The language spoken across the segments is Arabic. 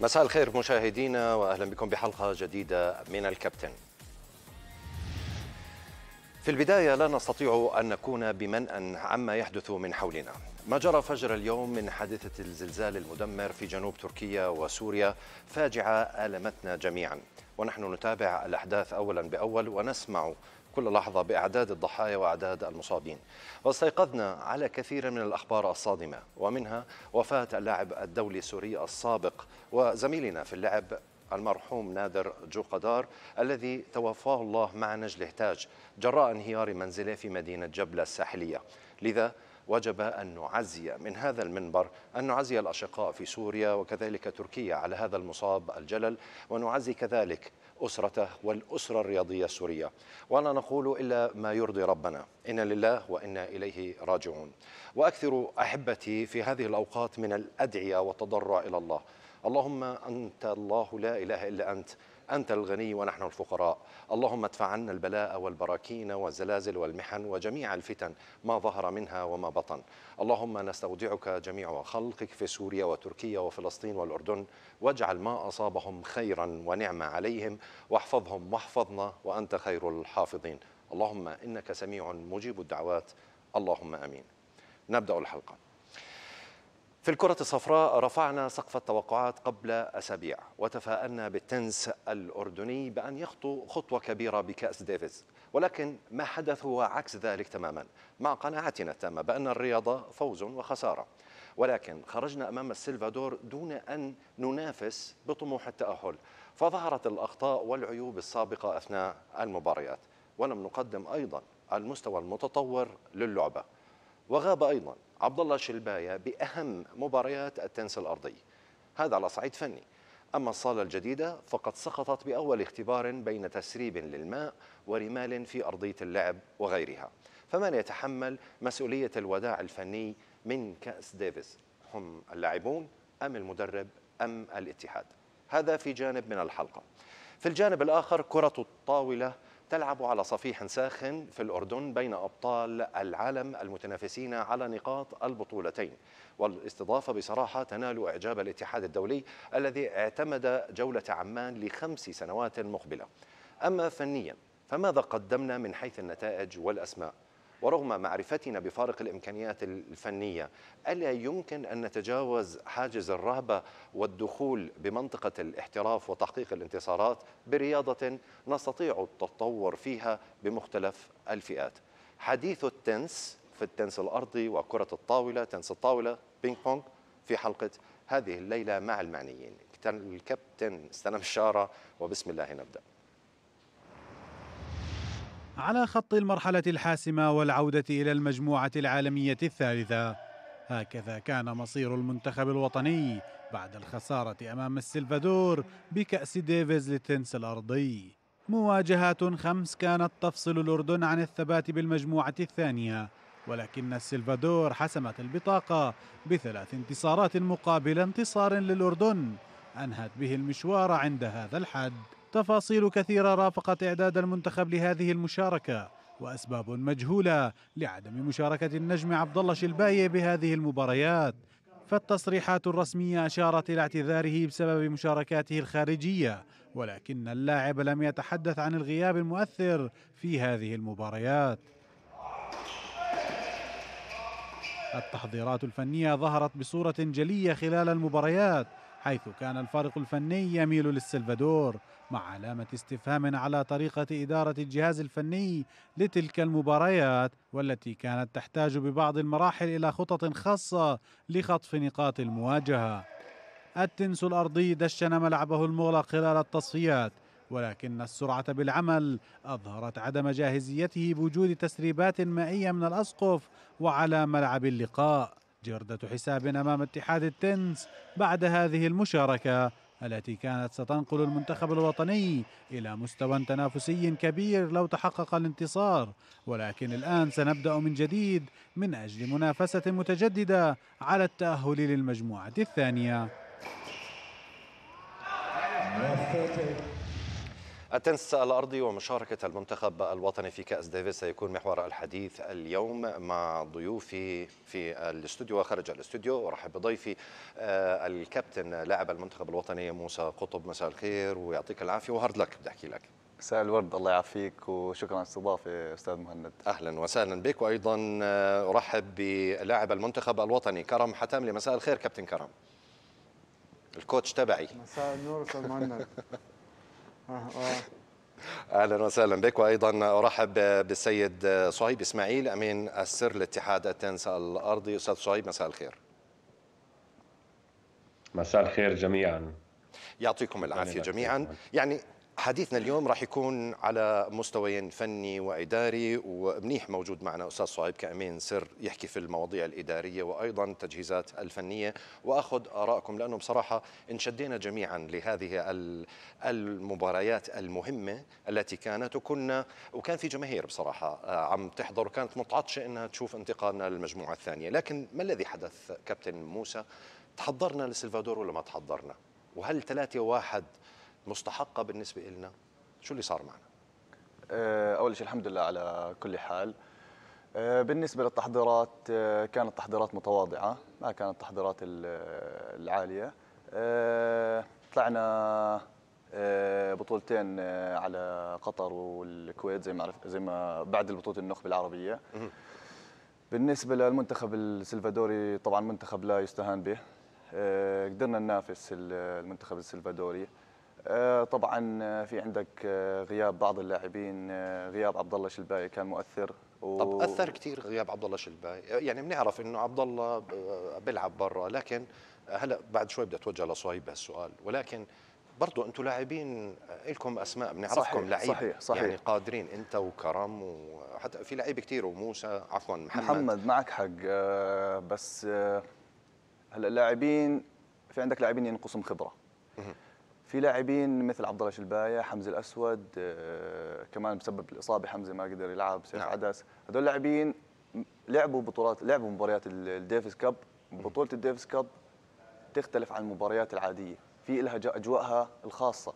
مساء الخير مشاهدينا واهلا بكم بحلقة جديدة من الكابتن. في البداية لا نستطيع أن نكون بمنأى عما يحدث من حولنا. ما جرى فجر اليوم من حادثة الزلزال المدمر في جنوب تركيا وسوريا فاجعة آلمتنا جميعا، ونحن نتابع الأحداث اولا بأول ونسمع كل لحظة بأعداد الضحايا وأعداد المصابين. واستيقظنا على كثير من الأخبار الصادمة ومنها وفاة اللاعب الدولي السوري السابق وزميلنا في اللعب المرحوم نادر جو قدار الذي توفاه الله مع نجل اهتاج جراء انهيار منزله في مدينة جبلة الساحلية. لذا وجب أن نعزي من هذا المنبر أن نعزي الأشقاء في سوريا وكذلك تركيا على هذا المصاب الجلل ونعزي كذلك أسرته والأسرة الرياضية السورية. ولا نقول إلا ما يرضي ربنا. إن لله وإنا إليه راجعون. وأكثر أحبتي في هذه الأوقات من الأدعية والتضرع إلى الله. اللهم أنت الله لا إله إلا أنت. أنت الغني ونحن الفقراء. اللهم ادفع عنا البلاء والبراكين والزلازل والمحن وجميع الفتن ما ظهر منها وما بطن. اللهم نستودعك جميع خلقك في سوريا وتركيا وفلسطين والأردن. واجعل ما أصابهم خيرا ونعمة عليهم. واحفظهم واحفظنا وأنت خير الحافظين. اللهم إنك سميع مجيب الدعوات. اللهم أمين. نبدأ الحلقة. في الكرة الصفراء رفعنا سقف التوقعات قبل أسابيع وتفاءلنا بالتنس الأردني بأن يخطو خطوة كبيرة بكأس ديفيز. ولكن ما حدث هو عكس ذلك تماما. مع قناعتنا التامة بأن الرياضة فوز وخسارة. ولكن خرجنا أمام السلفادور دون أن ننافس بطموح التأهل. فظهرت الأخطاء والعيوب السابقة أثناء المباريات. ولم نقدم أيضا المستوى المتطور للعبة. وغاب أيضا عبد الله شلباية بأهم مباريات التنس الأرضي. هذا على صعيد فني. أما الصالة الجديدة فقد سقطت بأول اختبار بين تسريب للماء ورمال في أرضية اللعب وغيرها. فمن يتحمل مسؤولية الوداع الفني من كأس ديفيس هم اللاعبون أم المدرب أم الاتحاد؟ هذا في جانب من الحلقة. في الجانب الآخر كرة الطاولة تلعب على صفيح ساخن في الأردن بين أبطال العالم المتنافسين على نقاط البطولتين. والاستضافة بصراحة تنال إعجاب الاتحاد الدولي الذي اعتمد جولة عمان لخمس سنوات مقبلة. أما فنيا فماذا قدمنا من حيث النتائج والأسماء؟ ورغم معرفتنا بفارق الإمكانيات الفنية ألا يمكن أن نتجاوز حاجز الرهبة والدخول بمنطقة الاحتراف وتحقيق الانتصارات برياضة نستطيع التطور فيها بمختلف الفئات؟ حديث التنس في التنس الأرضي وكرة الطاولة تنس الطاولة بينج بونج في حلقة هذه الليلة مع المعنيين. الكابتن استلم الشارة وبسم الله نبدأ. على خط المرحلة الحاسمة والعودة إلى المجموعة العالمية الثالثة. هكذا كان مصير المنتخب الوطني بعد الخسارة أمام السلفادور بكأس ديفيز للتنس الأرضي. مواجهات خمس كانت تفصل الأردن عن الثبات بالمجموعة الثانية ولكن السلفادور حسمت البطاقة بثلاث انتصارات مقابل انتصار للأردن أنهت به المشوار عند هذا الحد. تفاصيل كثيرة رافقت إعداد المنتخب لهذه المشاركة وأسباب مجهولة لعدم مشاركة النجم عبد الله شلباية بهذه المباريات. فالتصريحات الرسمية أشارت إلى اعتذاره بسبب مشاركاته الخارجية ولكن اللاعب لم يتحدث عن الغياب المؤثر في هذه المباريات. التحضيرات الفنية ظهرت بصورة جلية خلال المباريات حيث كان الفارق الفني يميل للسلفادور مع علامة استفهام على طريقة إدارة الجهاز الفني لتلك المباريات والتي كانت تحتاج ببعض المراحل إلى خطط خاصة لخطف نقاط المواجهة. التنس الأرضي دشن ملعبه المغلق خلال التصفيات ولكن السرعة بالعمل أظهرت عدم جاهزيته بوجود تسريبات مائية من الأسقف وعلى ملعب اللقاء جردة حساب أمام اتحاد التنس بعد هذه المشاركة التي كانت ستنقل المنتخب الوطني إلى مستوى تنافسي كبير لو تحقق الانتصار. ولكن الآن سنبدأ من جديد من أجل منافسة متجددة على التأهل للمجموعة الثانية. التنس الأرضي ومشاركة المنتخب الوطني في كأس ديفيس سيكون محور الحديث اليوم مع ضيوفي في الاستوديو وخارج الاستوديو. أرحب بضيفي آه، الكابتن لاعب المنتخب الوطني موسى قطب. مساء الخير ويعطيك العافية وهارد لك بدي أحكي لك. مساء الورد الله يعافيك وشكرا على الاستضافة أستاذ مهند. أهلا وسهلا بك وأيضا آه، أرحب بلاعب المنتخب الوطني كرم حتاملي مساء الخير كابتن كرم. الكوتش تبعي. مساء النور أستاذ مهند. أهلا وسهلا بك وأيضا أرحب بالسيد صهيب إسماعيل أمين السر لاتحاد التنس الأرضي. أستاذ صهيب مساء الخير. مساء الخير جميعا. يعطيكم العافية جميعا. يعني حديثنا اليوم راح يكون على مستويين فني وإداري ومنيح موجود معنا أستاذ صهيب كأمين سر يحكي في المواضيع الإدارية وأيضا التجهيزات الفنية. وأخذ آرائكم لأنه بصراحه انشدينا جميعا لهذه المباريات المهمة التي كانت وكنا وكان في جماهير بصراحة آه، عم تحضر وكانت متعطشة إنها تشوف انتقالنا للمجموعة الثانية. لكن ما الذي حدث كابتن موسى؟ تحضرنا لسلفادور ولا ما تحضرنا؟ وهل ثلاثة واحد مستحقة بالنسبة لنا شو اللي صار معنا؟ آه، أول شيء الحمد لله على كل حال. آه، بالنسبة للتحضيرات آه، كانت تحضيرات متواضعة ما كانت تحضيرات العالية. طلعنا بطولتين على قطر والكويت زي ما عرف زي ما بعد البطولة النخبة العربية. بالنسبة للمنتخب السلفادوري طبعا منتخب لا يستهان به. قدرنا ننافس المنتخب السلفادوري. طبعا آه، في عندك آه، غياب بعض اللاعبين غياب عبد الله شلباي كان مؤثر و... طب أثر كثير غياب عبد الله شلباي يعني بنعرف إنه عبد الله بيلعب برا لكن هلأ بعد شوي بدي أتوجه لصهيب بهالسؤال. ولكن برضه أنتم لاعبين لكم أسماء بنعرفكم لعيبه صحيح صحيح. يعني قادرين أنت وكرم وحتى في لعيبه كثير وموسى عفوا محمد. محمد معك حق. بس هلأ اللاعبين في عندك لاعبين ينقصهم خبرة. في لاعبين مثل عبد الله شلباية حمزة الأسود آه، كمان بسبب الإصابة حمزة ما قدر يلعب سيف نعم. عدس. هذول لاعبين لعبوا بطولات لعبوا مباريات ال Davis Cup. بطولة ال Davis Cup تختلف عن المباريات العادية. في لها أجواءها الخاصة.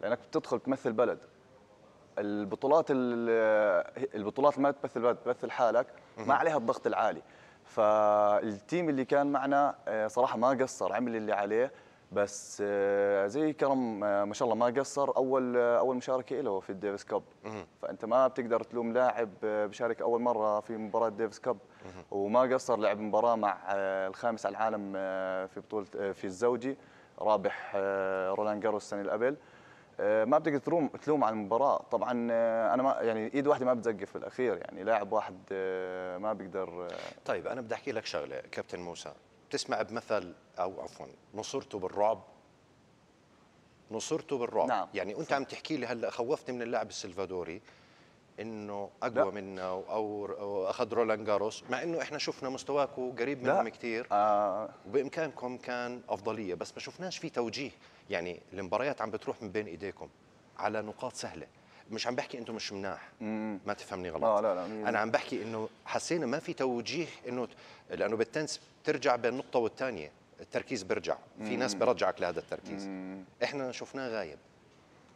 لأنك بتدخل تمثل بلد. البطولات البطولات ما تمثل بلد تمثل حالك. ما عليها الضغط العالي. فال team اللي كان معنا آه، صراحة ما قصر عمل اللي عليه. بس آه، زي كرم آه، ما شاء الله ما قصر أول آه، أول مشاركة له في ال Davis Cup. فأنت ما بتقدر تلوم لاعب بشارك أول مرة في مباراة Davis Cup. وما قصر لعب مباراة مع الخامس على العالم في بطولة في الزوجي رابح رولان جاروس السنة اللي قبل ما بتقدر تلوم تلوم على المباراة. طبعا أنا ما يعني إيد واحدة ما بتزقف في الاخير يعني لاعب واحد ما بيقدر طيب أنا بدي أحكي لك شغلة كابتن موسى. بتسمع بمثل أو عفوا نصرته بالرعب. نصرته بالرعب. نعم. يعني أنت عم تحكي لي هلأ خوفتني من اللاعب السلفادوري إنه أقوى منا أو أخذ رولان جاروس مع إنه إحنا شفنا مستواكم قريب منهم كثير آه. وبإمكانكم كان أفضلية بس ما شفناش في توجيه. يعني المباريات عم بتروح من بين إيديكم على نقاط سهلة. مش عم بحكي أنتم مش مناح. ما تفهمني غلط. آه لا لا أنا عم بحكي إنه حسينا ما في توجيه إنه لأنه بالتنس بترجع بين نقطة والثانيه التركيز بيرجع. في ناس برجعك لهذا التركيز. مم. إحنا شفناه غايب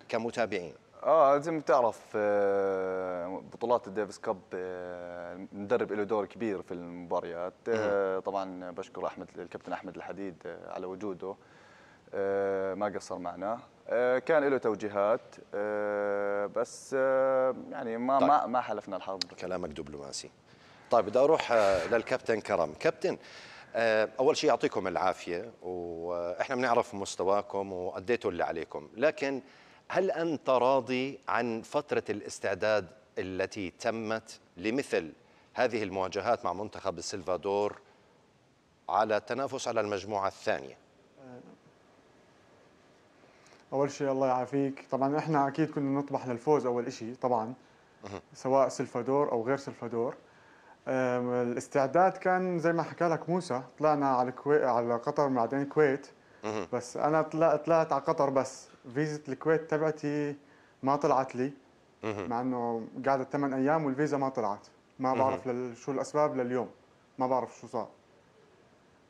كمتابعين. آه زي ما بتعرف آه، بطولات ال Davis Cup آه، المدرب له دور كبير في المباريات. آه، طبعا بشكر أحمد الكابتن أحمد الحديد على وجوده. ما قصر معنا. كان له توجيهات بس يعني ما طيب. ما ما حلفنا الحظ. كلامك دبلوماسي. طيب بدي أروح للكابتن كرم. كابتن آه، أول شيء يعطيكم العافية وإحنا بنعرف مستواكم واديتوا اللي عليكم لكن هل أنت راضي عن فترة الاستعداد التي تمت لمثل هذه المواجهات مع منتخب السلفادور على التنافس على المجموعة الثانية؟ أول شيء الله يعافيك. طبعا إحنا أكيد كنا نطمح للفوز أول شيء طبعا. سواء سلفادور أو غير سلفادور. الاستعداد كان زي ما حكى لك موسى طلعنا على الكويت على قطر بعدين الكويت. بس أنا طلعت طلعت على قطر بس. فيزا الكويت تبعتي ما طلعت لي. مع إنه قعدت ثمان أيام والفيزا ما طلعت. ما بعرف شو الأسباب لليوم. ما بعرف شو صار.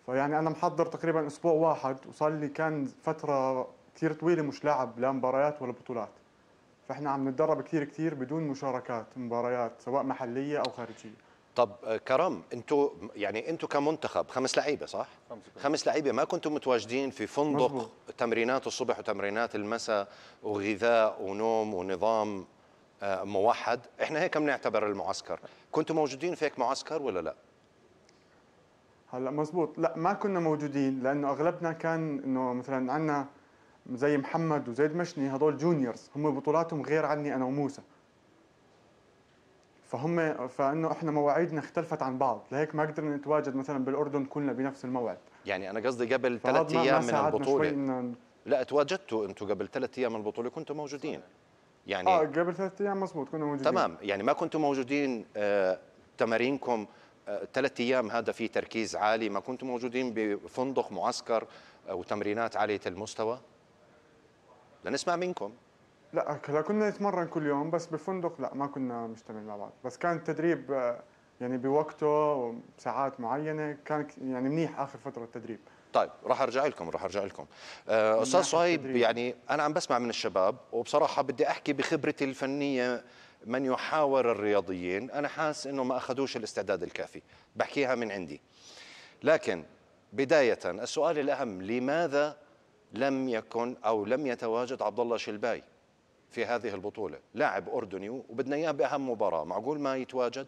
فيعني أنا محضر تقريبا أسبوع واحد وصار لي كان فترة كثير طويلة مش لاعب لا مباريات ولا بطولات فإحنا عم نتدرب كثير كثير بدون مشاركات مباريات سواء محلية أو خارجية طب آه، كرم أنتوا يعني أنتوا كمنتخب خمس لعيبة صح؟ خمس لعيبة ما كنتم متواجدين في فندق مزبوط. تمرينات الصبح وتمرينات المساء وغذاء ونوم ونظام آه، موحد، إحنا هيك بنعتبر المعسكر، كنتوا موجودين في هيك معسكر ولا لا؟ هلأ مزبوط لأ ما كنا موجودين لأنه أغلبنا كان إنه مثلا عندنا زي محمد وزيد مشني هدول جونيورز هم بطولاتهم غير عني أنا وموسى. فهم فإنه إحنا مواعيدنا اختلفت عن بعض. لهيك ما قدرنا نتواجد مثلا بالأردن كلنا بنفس الموعد. يعني أنا قصدي قبل ثلاث أيام من البطولة. إن لا تواجدتوا أنتوا قبل ثلاث أيام من البطولة كنتوا موجودين. يعني آه قبل ثلاث أيام مزبوط كنا موجودين. تمام. يعني ما كنتم موجودين آه، تمارينكم آه، ثلاث أيام هذا في تركيز عالي. ما كنتم موجودين بفندق معسكر آه، وتمرينات عالية المستوى. لنسمع منكم. لا هلا كنا نتمرن كل يوم بس بفندق لا ما كنا مجتمعين مع بعض. بس كان التدريب يعني بوقته وبساعات معينة كان يعني منيح آخر فترة التدريب. طيب راح أرجع لكم راح أرجع لكم. آه، أستاذ صهيب. يعني أنا عم بسمع من الشباب وبصراحة بدي أحكي بخبرتي الفنية من يحاور الرياضيين. أنا حاس إنه ما أخذوش الاستعداد الكافي. بحكيها من عندي. لكن بداية السؤال الأهم لماذا لم يكن أو لم يتواجد عبد الله شلباي في هذه البطولة. لاعب أردني وبدنا إياه بأهم مباراة. معقول ما يتواجد؟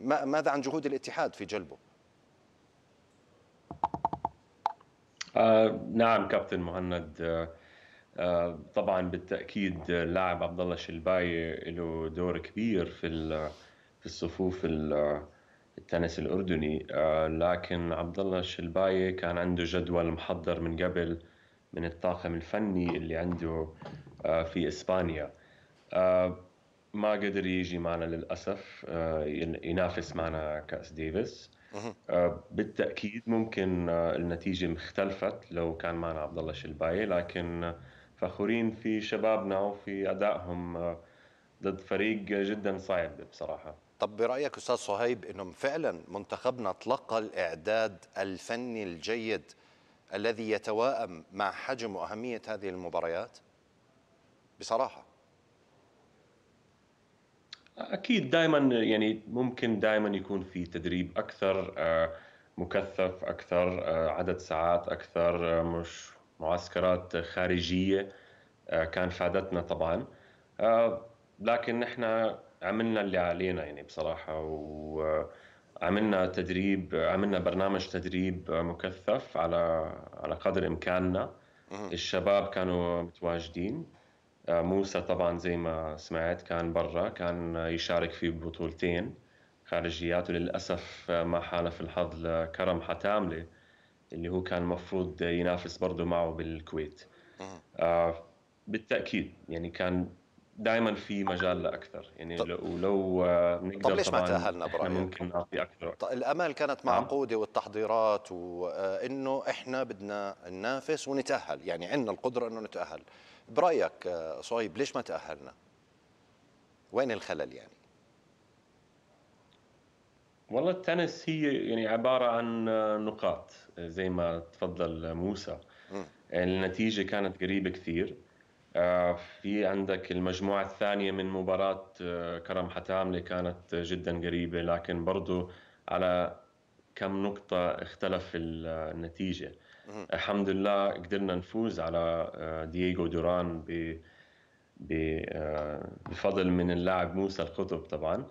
ما ماذا عن جهود الاتحاد في جلبه؟ آه نعم كابتن مهند. آه آه طبعا بالتأكيد اللاعب عبد الله شلباي له دور كبير في في الصفوف ال- التنس الأردني. آه لكن عبد الله الشلباي كان عنده جدول محضر من قبل. من الطاقم الفني اللي عنده آه في إسبانيا. آه ما قدر يجي معنا للأسف آه ين- ينافس معنا كأس ديفيس. بالتأكيد ممكن النتيجة اختلفت لو كان معنا عبد الله شلباي لكن فخورين في شبابنا وفي أدائهم آه، ضد فريق جدا صعب بصراحة. طب برأيك أستاذ صهيب أنه فعلا منتخبنا تلقى الإعداد الفني الجيد الذي يتوائم مع حجم وأهمية هذه المباريات؟ بصراحة. أكيد دائما يعني ممكن دائما يكون في تدريب أكثر آه، مكثف أكثر آه، عدد ساعات أكثر آه، مش معسكرات خارجية آه، كان فادتنا طبعا. لكن نحن عملنا اللي علينا يعني بصراحة وعملنا تدريب عملنا برنامج تدريب مكثف على على قدر إمكاننا. الشباب كانوا متواجدين. موسى طبعا زي ما سمعت كان برا كان يشارك في بطولتين خارجيات وللأسف آه، ما حالف الحظ لكرم حتاملة اللي هو كان المفروض ينافس برضه معه بالكويت. آه، بالتأكيد يعني كان دائما في مجال لأكثر. يعني طب- لو ولو آه، نقدر طب ليش ما إحنا برأيك؟ ممكن نعطي أكثر طيب الأمل كانت نعم. معقودة والتحضيرات وأنه إحنا بدنا ننافس ونتأهل. يعني عندنا القدرة أنه نتأهل. برأيك آه، صهيب ليش ما تأهلنا؟ وين الخلل يعني؟ والله التنس هي يعني عبارة عن نقاط زي ما تفضل موسى. مم. النتيجة كانت قريبة كثير. آه، في عندك المجموعة الثانية من مباراة آه، كرم حتاملة كانت جدا قريبة لكن برضو على كم نقطة اختلف ال- النتيجة. الحمد لله قدرنا نفوز على آه، دييغو دوران ب آه، بفضل من اللاعب موسى القطب طبعا.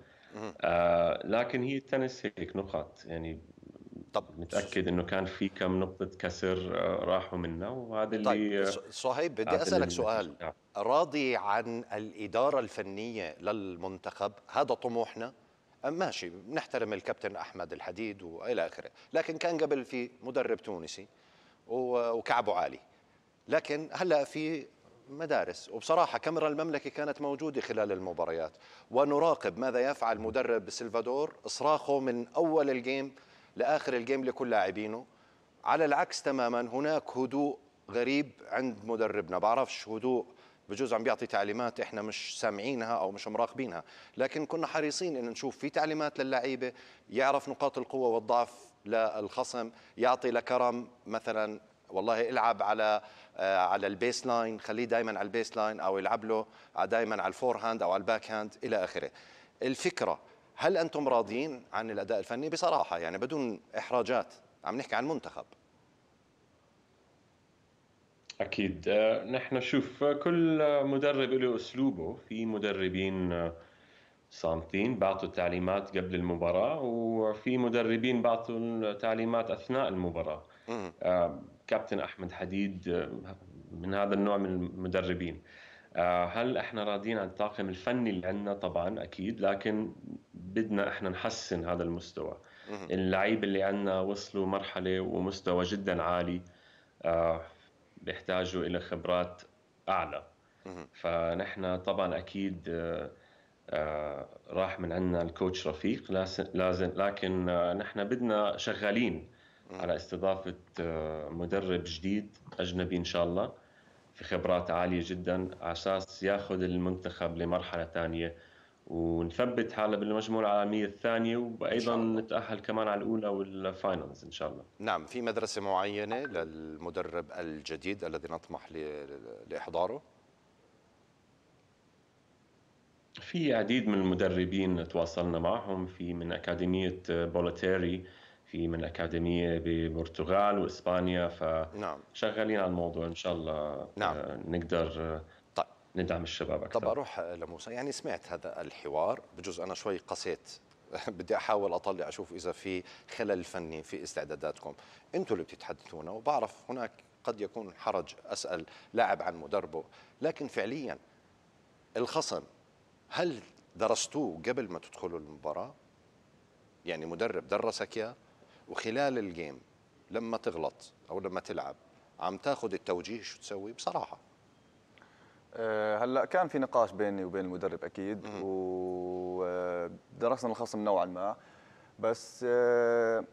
آه، لكن هي التنس هيك نقاط يعني طب متأكد إنه كان في كم نقطة كسر آه، راحوا منا وهذا اللي طيب آه، ص- صهيب بدي اللي سؤال. النتيجة. راضي عن الإدارة الفنية للمنتخب هذا طموحنا؟ ماشي نحترم الكابتن أحمد الحديد وإلى آخره لكن كان قبل في مدرب تونسي وكعبه عالي لكن هلأ في مدارس وبصراحة كاميرا المملكة كانت موجودة خلال المباريات ونراقب ماذا يفعل مدرب سلفادور إصراخه من أول الجيم لآخر الجيم لكل لاعبينه. على العكس تماما هناك هدوء غريب عند مدربنا. بعرفش هدوء بجوز عم بيعطي تعليمات إحنا مش سامعينها أو مش مراقبينها. لكن كنا حريصين ان نشوف في تعليمات للعيبة يعرف نقاط القوة والضعف للخصم يعطي لكرم مثلا والله العب على آه، على ال baseline خليه دائما على ال baseline أو يلعب له دائما على ال forehand أو على ال backhand إلى آخره. الفكرة هل أنتم راضيين عن الأداء الفني؟ بصراحة يعني بدون إحراجات. عم نحكي عن منتخب. أكيد. آه، نحن شوف كل مدرب له أسلوبه. في مدربين آه، صامتين بعطوا تعليمات قبل المباراة وفي مدربين بعطوا تعليمات أثناء المباراة. آه، كابتن أحمد حديد من هذا النوع من المدربين. هل إحنا راضيين عن الطاقم الفني اللي عندنا؟ طبعا أكيد لكن بدنا إحنا نحسن هذا المستوى. اللعيبه اللي عندنا وصلوا مرحلة ومستوى جدا عالي بيحتاجوا إلى خبرات أعلى. فنحن طبعا أكيد آه، آه، راح من عندنا الكوتش رفيق لازم لكن آه، نحن بدنا شغالين على استضافة مدرب جديد أجنبي إن شاء الله. في خبرات عالية جدا على أساس ياخذ المنتخب لمرحلة ثانية ونثبت حالنا بالمجموعة العالمية الثانية وأيضا نتأهل كمان على الأولى والفاينلز إن شاء الله. نعم في مدرسة معينة للمدرب الجديد الذي نطمح لإحضاره؟ في عديد من المدربين تواصلنا معهم في من أكاديمية بولوتيري في من اكاديميه ببرتغال وإسبانيا فشغالين نعم. على الموضوع إن شاء الله نعم. آه، نقدر ندعم الشباب أكثر. طب أروح لموسى. يعني سمعت هذا الحوار بجوز أنا شوي قسيت بدي أحاول أطلع أشوف إذا في خلل فني في استعداداتكم. أنتم اللي بتتحدثونا وبعرف هناك قد يكون حرج أسأل لاعب عن مدربه. لكن فعليا الخصم هل درستوه قبل ما تدخلوا المباراة؟ يعني مدرب درسك اياه وخلال الجيم لما تغلط أو لما تلعب عم تاخذ التوجيه شو تسوي؟ بصراحة. آه، هلأ كان في نقاش بيني وبين المدرب أكيد ودرسنا الخصم نوعا ما. بس آه،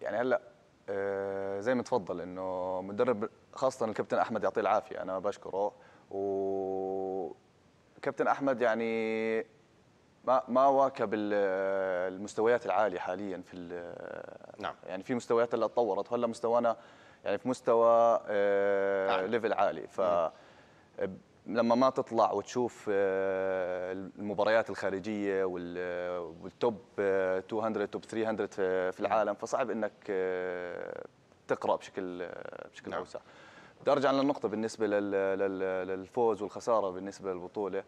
يعني هلأ آه، زي ما تفضل إنه مدرب خاصة الكابتن أحمد يعطيه العافية أنا بشكره. وكابتن أحمد يعني ما ما واكب المستويات العالية حاليا في نعم. يعني في مستويات اللي تطورت هلا مستوانا يعني في مستوى level عالي. ف لما ما تطلع وتشوف آه، المباريات الخارجية وال top 200 top 300 في العالم فصعب إنك آه، تقرأ بشكل بشكل نعم. أوسع. بدي أرجع للنقطة بالنسبة للفوز والخسارة بالنسبة للبطولة. آه،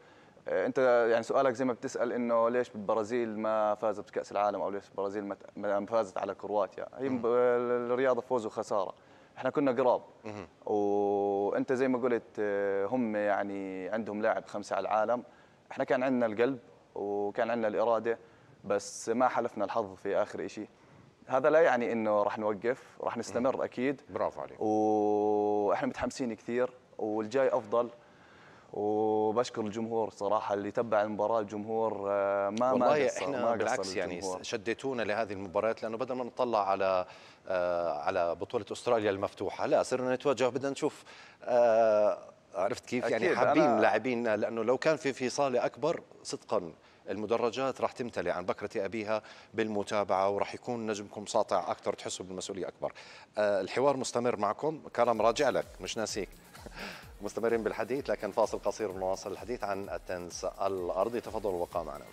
انت يعني سؤالك زي ما بتسأل انه ليش البرازيل ما فازت بكأس العالم أو ليش البرازيل ما فازت على كرواتيا؟ هي الرياضة فوز وخسارة. إحنا كنا قراب. وانت زي ما قلت آه، هم يعني عندهم لاعب خمسة على العالم. إحنا كان عندنا القلب وكان عندنا الإرادة بس ما حلفنا الحظ في آخر شيء هذا لا يعني إنه راح نوقف راح نستمر أكيد. برافو عليك. وإحنا متحمسين كثير والجاي أفضل. وبشكر الجمهور صراحة اللي تبع المباراة. الجمهور آه، ما والله ما إحنا ما بالعكس يعني شديتونا لهذه المباريات لأنه بدل ما نطلع على آه، على بطولة أستراليا المفتوحة لا صرنا نتوجه بدنا نشوف آه، عرفت كيف؟ يعني حابين لاعبين لأنه لو كان في في صاله أكبر صدقا المدرجات راح تمتلئ عن بكرة أبيها بالمتابعة وراح يكون نجمكم ساطع أكثر تحسوا بالمسؤولية أكبر. الحوار مستمر معكم كرم راجع لك مش ناسيك. مستمرين بالحديث لكن فاصل قصير ونواصل الحديث عن التنس الأرضي. تفضلوا وقع معنا.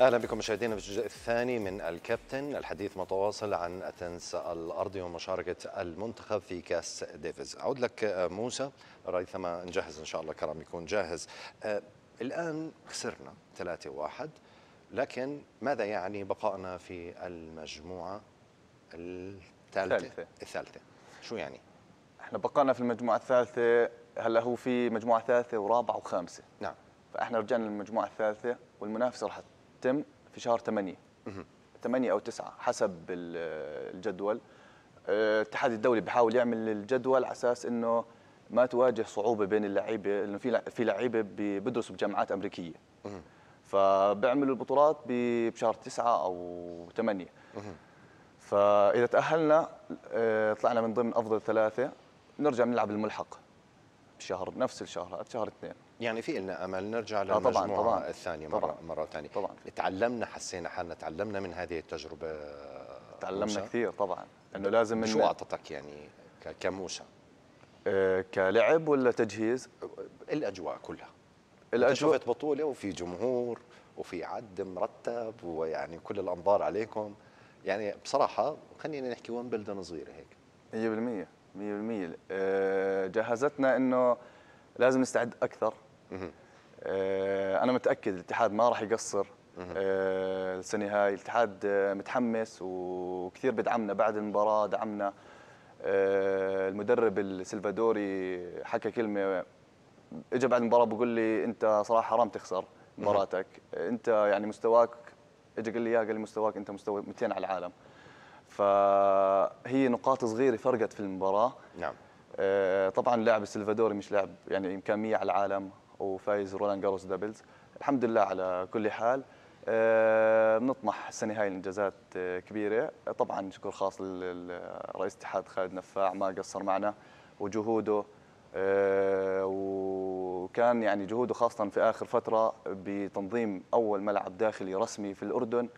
أهلا بكم مشاهدينا في الجزء الثاني من الكابتن. الحديث متواصل عن التنس الأرضي ومشاركة المنتخب في كأس ديفيز. أعود لك موسى. ريثما نجهز إن شاء الله كرم يكون جاهز. آه الآن خسرنا 3-1 لكن ماذا يعني بقائنا في المجموعة الثالثة؟ الثالثة. شو يعني؟ إحنا بقانا في المجموعة الثالثة هلا هو في مجموعة ثالثة ورابعة وخامسة؟ نعم. فإحنا رجعنا للمجموعة الثالثة والمنافسة راح تتم في شهر 8 8 أو 9 حسب الجدول. آه، الاتحاد الدولي بيحاول يعمل الجدول على أساس إنه ما تواجه صعوبة بين اللعيبة لأنه في في لعيبة بيدرسوا بجامعات أمريكية. فبيعملوا البطولات بشهر 9 أو 8 فإذا تأهلنا آه، طلعنا من ضمن أفضل ثلاثة نرجع نلعب الملحق بشهر نفس الشهر شهر اثنين. يعني في لنا أمل نرجع آه، طبعاً، للمجموعة طبعاً. الثانية مره طبعاً. مرة ثانية طبعا. تعلمنا حسينا حالنا تعلمنا من هذه التجربة تعلمنا؟ كثير طبعا. إنه لازم شو أعطتك يعني كموسى؟ آه، كلعب ولا تجهيز؟ الأجواء كلها. الاجواء شفت بطولة وفي جمهور وفي عد مرتب ويعني كل الأنظار عليكم. يعني بصراحة خلينا نحكي ومبلدن صغيرة هيك. 100% 100% آه، جهزتنا إنه لازم نستعد أكثر. أنا متأكد الاتحاد ما راح يقصر. آه، السنة هاي الاتحاد آه، متحمس وكثير بدعمنا بعد المباراة دعمنا آه، المدرب السلفادوري حكى كلمة اجى بعد المباراة بقول لي أنت صراحة حرام تخسر مباراتك. أنت يعني مستواك اجى قال لي يا قال لي مستواك أنت مستوى 200 على العالم. فهي نقاط صغيرة فرقت في المباراة. نعم. آه، طبعا لاعب السلفادوري مش لاعب يعني 100 على العالم. وفايز رولان جاروس دبلز الحمد لله على كل حال. آه، بنطمح السنة هاي الانجازات آه، كبيرة. طبعا شكر خاص لرئيس الاتحاد خالد نفاع ما قصر معنا وجهوده آه، وكان يعني جهوده خاصه في آخر فترة بتنظيم أول ملعب داخلي رسمي في الأردن.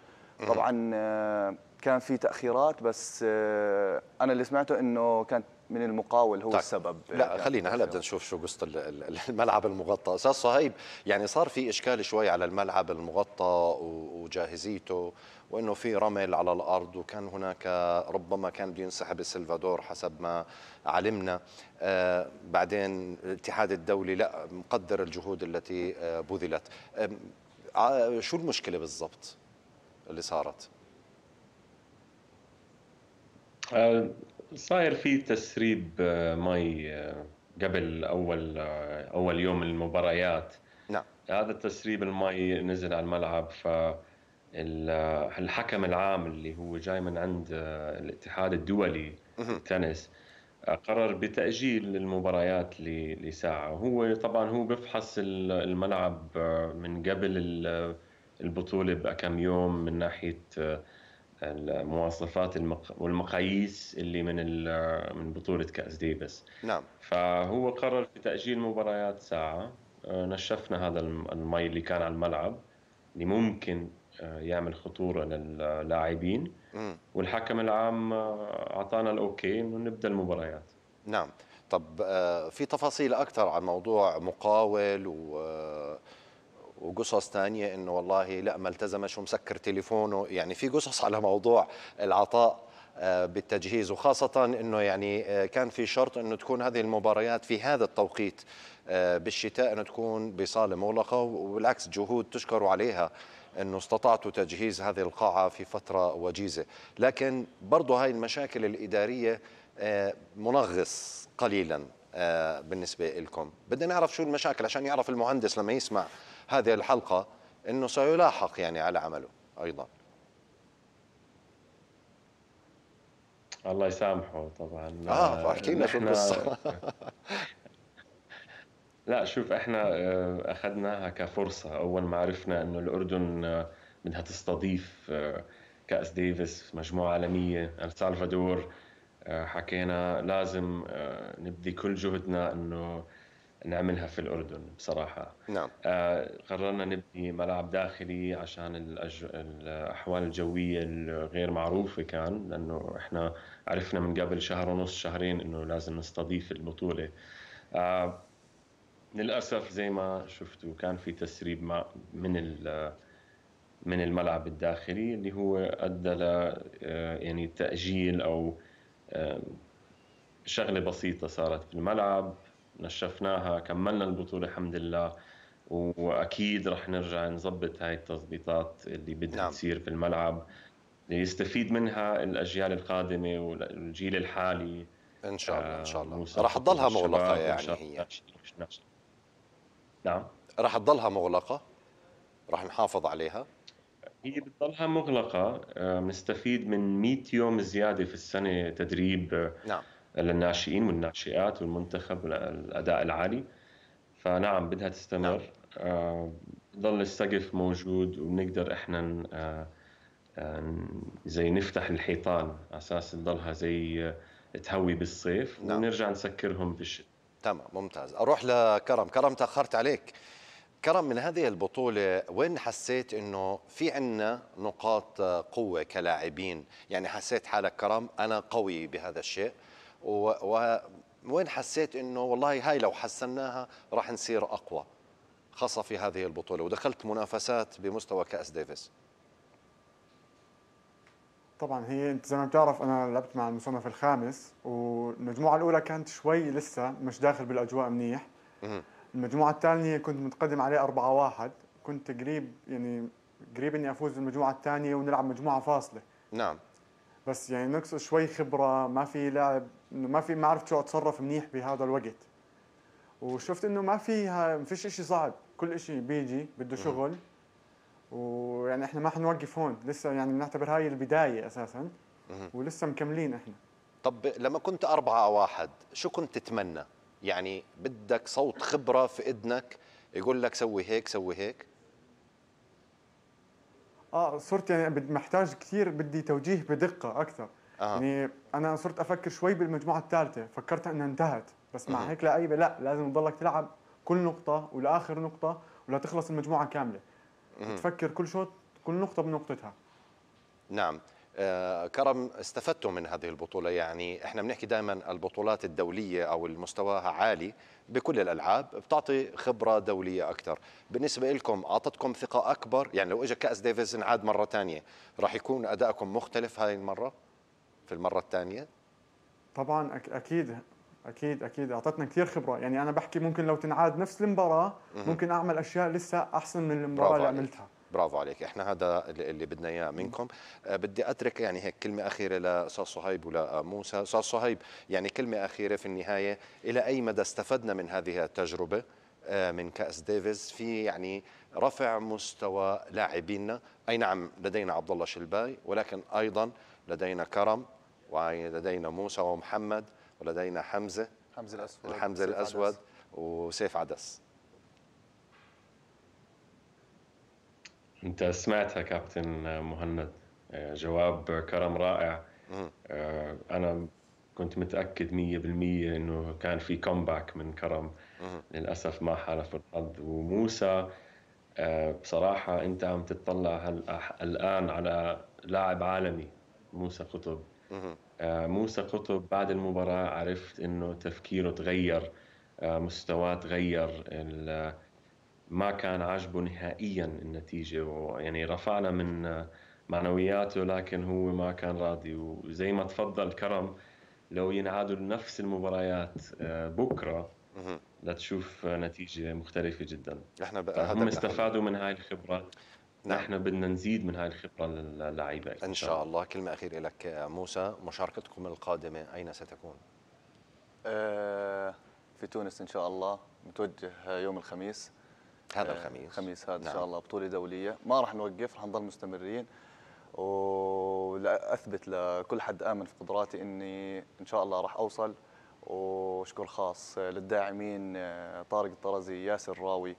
طبعا آه، كان في تأخيرات بس آه، أنا اللي سمعته إنه كانت من المقاول هو طيب. السبب لا كانت خلينا هلا. بدنا نشوف شو قصة ال- ال- الملعب المغطى أستاذ صهيب يعني صار في إشكال شوي على الملعب المغطى وجاهزيته وإنه في رمل على الأرض وكان هناك ربما كان بده ينسحب السلفادور حسب ما علمنا آه بعدين الاتحاد الدولي لا مقدر الجهود التي آه بذلت آم، ع- شو المشكلة بالضبط اللي صارت آه، صاير في تسريب آه، مي آه، قبل أول آه، أول يوم المباريات. نعم. هذا التسريب المي نزل على الملعب ف الحكم العام اللي هو جاي من عند الاتحاد الدولي آه، قرر بتأجيل المباريات ل- لساعة. هو طبعا هو بفحص ال- الملعب من قبل ال- البطولة بكم يوم من ناحية آه، المواصفات المق- والمقاييس اللي من ال- من بطولة كأس ديفيس. نعم. فهو قرر في تأجيل مباريات ساعة. آه، نشفنا هذا الم- المي اللي كان على الملعب اللي ممكن آه، يعمل خطورة للاعبين. والحكم العام آه، أعطانا الأوكي إنه نبدأ المباريات. نعم. طب في تفاصيل أكثر عن موضوع مقاول و وقصص تانية إنه والله لا ما التزمش ومسكر تليفونه. يعني في قصص على موضوع العطاء آه، بالتجهيز. وخاصة إنه يعني آه، كان في شرط إنه تكون هذه المباريات في هذا التوقيت آه، بالشتاء إنه تكون بصالة مغلقة. وبالعكس جهود تشكروا عليها إنه استطعتوا تجهيز هذه القاعة في فترة وجيزة. لكن برضه هاي المشاكل الإدارية منغص قليلا بالنسبة لكم بدنا نعرف شو المشاكل عشان يعرف المهندس لما يسمع. هذه الحلقة إنه سيلاحق يعني على عمله أيضا. الله يسامحه طبعا. آه فاحكي لنا شو القصة. لا شوف إحنا آه، أخذناها كفرصة. أول ما عرفنا إنه الأردن آه، بدها تستضيف آه، كأس ديفيس مجموعة عالمية السالفادور حكينا لازم نبذي كل جهدنا إنه نعملها في الأردن بصراحة. نعم. آه، قررنا نبني ملعب داخلي عشان الأج... الأحوال الجوية الغير معروفة كان لأنه إحنا عرفنا من قبل شهر ونص شهرين إنه لازم نستضيف البطولة. آه، للأسف زي ما شفتوا كان في تسريب مع من ال... من الملعب الداخلي اللي هو أدى ل آه، يعني تأجيل أو آه، شغلة بسيطة صارت في الملعب. نشفناها كملنا البطولة الحمد لله. وأكيد رح نرجع نظبط هاي التظبيطات اللي بدها نعم. تصير في الملعب. ليستفيد منها الأجيال القادمة والجيل الحالي. إن شاء الله إن شاء الله. موسى راح تضلها وإن يعني هي. نعم. راح تضلها مغلقة؟ راح نحافظ عليها؟ هي بتضلها مغلقة. آه، بنستفيد من 100 يوم زيادة في السنة تدريب. آه، نعم. للناشئين والناشئات والمنتخب والأداء العالي. فنعم بدها تستمر. آه، بضل السقف موجود وبنقدر إحنا آه، آه، زي نفتح الحيطان على أساس تضلها زي تهوي بالصيف نعم. ونرجع نسكرهم بالشتاء. تمام ممتاز. أروح لكرم. كرم تأخرت عليك. كرم من هذه البطولة وين حسيت إنه في عنا نقاط قوة كلاعبين؟ يعني حسيت حالك كرم أنا قوي بهذا الشيء. ووين حسيت إنه والله هاي لو حسناها راح نصير أقوى خاصة في هذه البطولة ودخلت منافسات بمستوى كأس ديفيس. طبعا هي أنت زي ما بتعرف أنا لعبت مع المصنف الخامس والمجموعة الأولى كانت شوي لسه مش داخل بالأجواء منيح. المجموعة الثانية كنت متقدم عليه 4 1 كنت قريب يعني قريب إني أفوز بالمجموعه الثانية ونلعب مجموعة فاصلة. نعم. بس يعني نقص شوي خبرة ما في لاعب ما في ما عرفت شو أتصرف منيح بهذا الوقت. وشفت إنه ما فيها ما فيش شيء صعب. كل شيء بيجي بده شغل. ويعني إحنا ما حنوقف هون. لسه يعني بنعتبر هاي البداية أساسا. ولسه مكملين إحنا. طب لما كنت أربعة أو واحد شو كنت تتمنى؟ يعني بدك صوت خبرة في إذنك يقول لك سوي هيك سوي هيك؟ آه صرت يعني محتاج كثير بدي توجيه بدقة أكثر. آه. يعني أنا صرت أفكر شوي بالمجموعة الثالثة فكرت إنها انتهت. بس مع هيك لعيبه لا لازم تضلك تلعب كل نقطة ولاخر نقطة ولا تخلص المجموعة كاملة. تفكر كل شوط كل نقطة بنقطتها. نعم. آه كرم استفدتوا من هذه البطولة؟ يعني إحنا بنحكي دائما البطولات الدولية أو المستواها عالي بكل الألعاب بتعطي خبرة دولية أكثر بالنسبة لكم أعطتكم ثقة أكبر؟ يعني لو اجى كأس ديفيز عاد مرة ثانية راح يكون أدائكم مختلف هاي المرة؟ في المرة الثانية؟ طبعا أكيد أكيد أكيد. أعطتنا كثير خبرة. يعني أنا بحكي ممكن لو تنعاد نفس المباراة ممكن أعمل أشياء لسه أحسن من المباراة اللي عملتها. برافو عليك. إحنا هذا اللي بدنا إياه منكم. أه بدي أترك يعني هيك كلمة أخيرة لأستاذ صهيب ولا موسى. أستاذ صهيب يعني كلمة أخيرة في النهاية. إلى أي مدى استفدنا من هذه التجربة؟ أه من كأس ديفيز؟ في يعني رفع مستوى لاعبينا. أي نعم لدينا عبد الله شلباي ولكن أيضا لدينا كرم. ولدينا موسى ومحمد ولدينا حمزة حمزة الأسود الحمزه الأسود وسيف عدس. أنت سمعتها كابتن مهند جواب كرم رائع. آه، أنا كنت متأكد 100% إنه كان في كومباك من كرم. للأسف ما حالف الحظ وموسى آه، بصراحة أنت عم تطلع الآن على لاعب عالمي موسى قطب. موسى قطب بعد المباراة عرفت إنه تفكيره تغير آه، مستواه تغير ما كان عاجبه نهائيا النتيجة ويعني رفعنا من معنوياته لكن هو ما كان راضي. وزي ما تفضل كرم لو ينعادوا نفس المباريات آه، بكرة لتشوف نتيجة مختلفة جدا. إحنا هم استفادوا من هاي الخبرات نعم. نحن بدنا نزيد من هاي الخبرة للعيبه إن شاء الله. كلمة أخيرة لك موسى. مشاركتكم القادمة أين ستكون؟ آه في تونس إن شاء الله. متوجه يوم الخميس. هذا آه، الخميس. الخميس هذا نعم. ان شاء الله. بطولة دولية. ما راح نوقف راح نضل مستمرين. وأثبت لكل حد آمن في قدراتي إني إن شاء الله راح أوصل. وشكر خاص للداعمين آه، طارق الطرزي ياسر راوي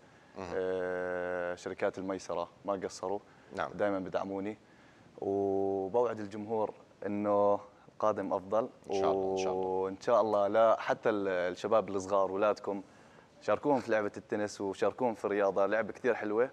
شركات الميسرة ما قصروا. نعم. دائما بدعموني. وبوعد الجمهور إنه قادم أفضل. إن شاء الله إن شاء الله. وإن شاء الله لا حتى الشباب الصغار اولادكم شاركوهم في لعبة التنس وشاركوهم في الرياضة. لعبة كثير حلوة.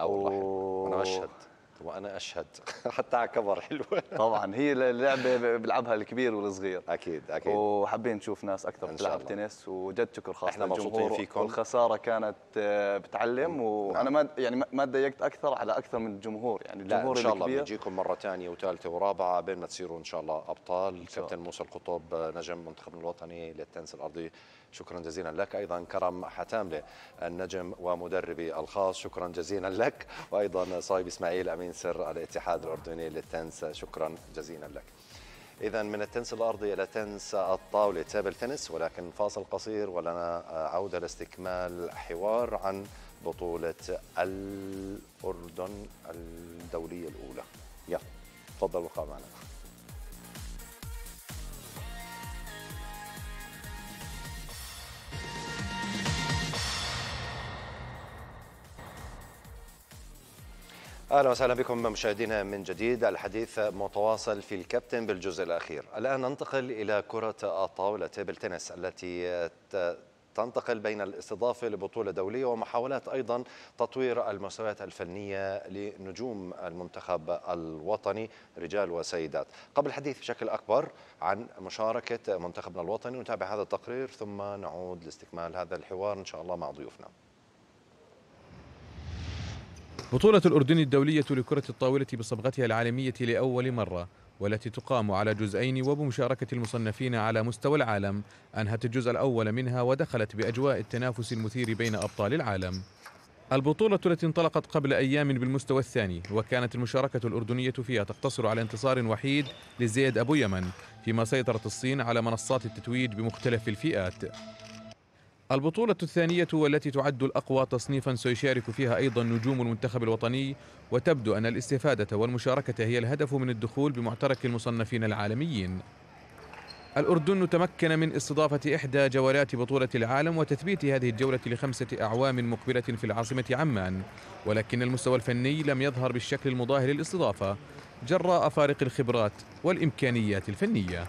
آه والله. أنا أشهد. وأنا أشهد. حتى على كبر حلوة. طبعا. هي اللعبة بيلعبها الكبير والصغير. أكيد أكيد. وحابين نشوف ناس أكثر بتلعب تنس وجد شكر خاص إحنا مبسوطين فيكم. والخسارة كانت آه، بتعلم وأنا نعم. ما يعني ما تضايقت أكثر على أكثر من الجمهور. يعني الجمهور إن شاء الله. بنجيكم مرة ثانية وثالثة ورابعة بين ما تصيروا إن شاء الله أبطال. كابتن موسى القطب نجم منتخبنا الوطني للتنس الأرضي. شكرا جزيلا لك. أيضا كرم حتامله النجم ومدربي الخاص. شكرا جزيلا لك. وأيضا صايب إسماعيل أمين. سر الاتحاد الأردني للتنس. شكرا جزيلا لك. إذا من التنس الأرضي إلى تنس الطاولة table tennis ولكن فاصل قصير ولنا عودة لاستكمال حوار عن بطولة الأردن الدولية الأولى. يلا تفضل بقى معنا. أهلا وسهلا بكم مشاهدينا من جديد. الحديث متواصل في الكابتن بالجزء الأخير. الآن ننتقل إلى كرة الطاولة تيبل تنس التي تنتقل بين الاستضافة لبطولة دولية ومحاولات أيضا تطوير المستويات الفنية لنجوم المنتخب الوطني رجال وسيدات. قبل الحديث بشكل أكبر عن مشاركة منتخبنا الوطني نتابع هذا التقرير ثم نعود لاستكمال هذا الحوار إن شاء الله مع ضيوفنا. بطولة الأردن الدولية لكرة الطاولة بصبغتها العالمية لأول مرة والتي تقام على جزئين وبمشاركة المصنفين على مستوى العالم أنهت الجزء الأول منها ودخلت بأجواء التنافس المثير بين أبطال العالم. البطولة التي انطلقت قبل أيام بالمستوى الثاني وكانت المشاركة الأردنية فيها تقتصر على انتصار وحيد لزيد أبو يمن فيما سيطرت الصين على منصات التتويج بمختلف الفئات. البطولة الثانية والتي تعد الأقوى تصنيفا سيشارك فيها أيضا نجوم المنتخب الوطني وتبدو أن الاستفادة والمشاركة هي الهدف من الدخول بمعترك المصنفين العالميين. الأردن تمكن من استضافة إحدى جولات بطولة العالم وتثبيت هذه الجولة لخمسة أعوام مقبلة في العاصمة عمان ولكن المستوى الفني لم يظهر بالشكل المضاهي للاستضافة جراء فارق الخبرات والإمكانيات الفنية.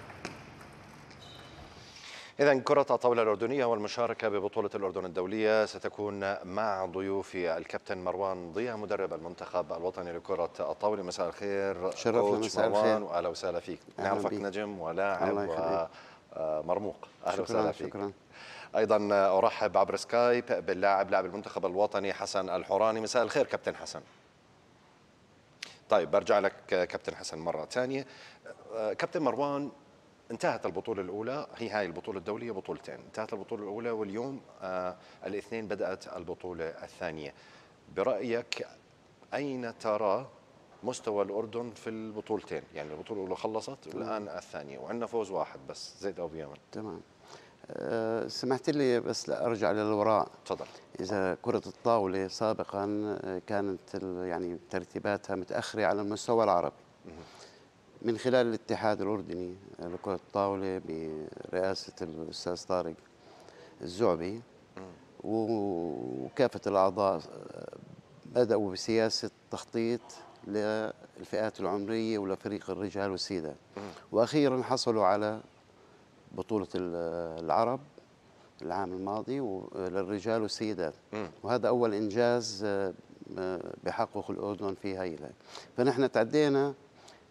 إذا كرة الطاولة الأردنية والمشاركة ببطولة الأردن الدولية ستكون مع ضيوفي الكابتن مروان ضياء مدرب المنتخب الوطني لكرة الطاولة. مساء الخير شرفنا مساء مروان وأهلا وسهلا فيك. نعرفك نجم ولاعب ومرموق. أهلا وسهلا فيك. شكرا. أيضا أرحب عبر سكايب باللاعب لاعب المنتخب الوطني حسن الحوراني. مساء الخير كابتن حسن. طيب برجع لك كابتن حسن مرة ثانية. كابتن مروان انتهت البطولة الأولى هي هاي البطولة الدولية بطولتين. انتهت البطولة الأولى واليوم آه الاثنين بدأت البطولة الثانية. برأيك أين ترى مستوى الأردن في البطولتين؟ يعني البطولة الأولى خلصت والآن الثانية وعندنا فوز واحد بس. زيد أبو يمن تمام. أه سمحت لي بس أرجع للوراء. تفضل. إذا كرة الطاولة سابقا كانت يعني ترتيباتها متأخرة على المستوى العربي. من خلال الاتحاد الأردني لكرة الطاولة برئاسة الأستاذ طارق الزعبي وكافة الأعضاء بدأوا بسياسة تخطيط للفئات العمرية ولفريق الرجال والسيدات وأخيرا حصلوا على بطولة العرب العام الماضي للرجال والسيدات. وهذا أول إنجاز بحقق الأردن في هاي فنحن تعدينا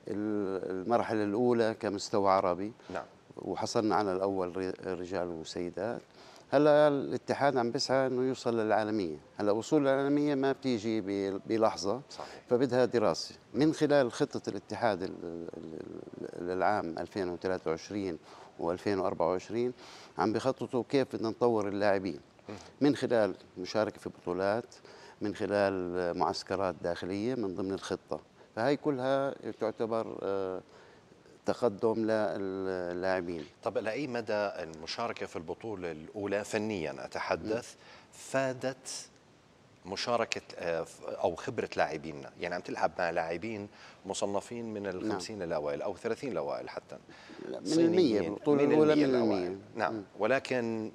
المرحلة الأولى كمستوى عربي. نعم. وحصلنا على الأول رجال وسيدات. هلا الاتحاد عم بيسعى إنه يوصل للعالمية، هلا وصول للعالمية ما بتيجي بلحظة. صحيح. فبدها دراسة، من خلال خطة الاتحاد للعام 2023 و2024 عم بخططوا كيف بدنا نطور اللاعبين. من خلال مشاركة في بطولات، من خلال معسكرات داخلية من ضمن الخطة، فهي كلها تعتبر تقدم للاعبين. طب لأي مدى المشاركة في البطولة الأولى فنيا؟ أتحدث فادت مشاركة أو خبرة لاعبينا يعني عم تلعب مع لاعبين مصنفين من الخمسين نعم. الأوائل أو ثلاثين الأوائل حتى. من المية البطولة الأولى من المية. نعم. ولكن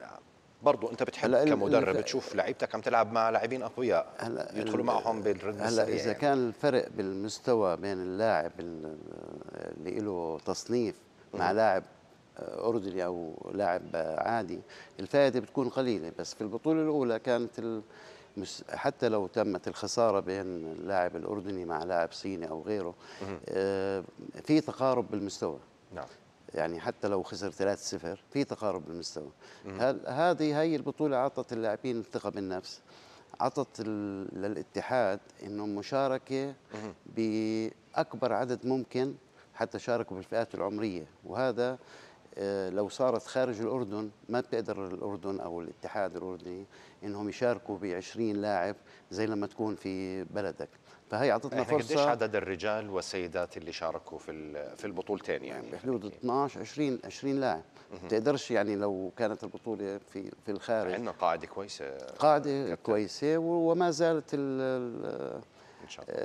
برضو انت بتحب كمدرب تشوف لعيبتك عم تلعب مع لاعبين أقوياء هلا يدخلوا معهم بالرد هلا إذا يعني. كان الفرق بالمستوى بين اللاعب اللي له تصنيف مع لاعب أردني أو لاعب عادي الفائدة بتكون قليلة. بس في البطولة الأولى كانت حتى لو تمت الخسارة بين اللاعب الأردني مع لاعب صيني أو غيره في تقارب بالمستوى. نعم. يعني حتى لو خسر 3-0 في تقارب بالمستوى. هذه هي البطولة أعطت اللاعبين الثقة بالنفس؟ أعطت للاتحاد إنه مشاركة بأكبر عدد ممكن حتى شاركوا بالفئات العمرية. وهذا لو صارت خارج الأردن ما بتقدر الأردن أو الاتحاد الأردني إنهم يشاركوا ب 20 لاعب زي لما تكون في بلدك. فهي أعطتنا فرصه قديش عدد الرجال والسيدات اللي شاركوا في في البطولتين يعني؟ بحدود 12 20 20 لاعب. ما بتقدرش يعني لو كانت البطولة في في الخارج. عندنا قاعدة كويسة. قاعدة كابتن. كويسة وما زالت ال إن شاء الله.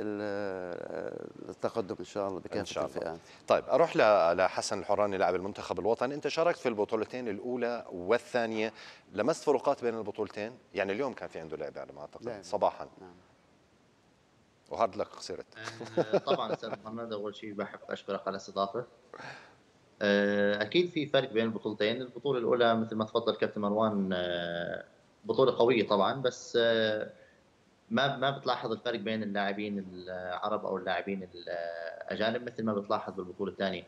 التقدم إن شاء الله بكافة إن شاء الله. الفئات. طيب أروح لحسن الحراني لاعب المنتخب الوطني. أنت شاركت في البطولتين الأولى والثانية. لمست فروقات بين البطولتين؟ يعني اليوم كان في عنده لعبة على ما أعتقد. صباحا. نعم. وهارد لك خسرت. آه، طبعا أستاذ محمد أول شيء بحب أشكرك على الاستضافة. آه، أكيد في فرق بين البطولتين. البطولة الأولى مثل ما تفضل كابتن مروان آه، بطولة قوية طبعا بس ما ما بتلاحظ الفرق بين اللاعبين العرب أو اللاعبين الأجانب مثل ما بتلاحظ بالبطولة الثانية.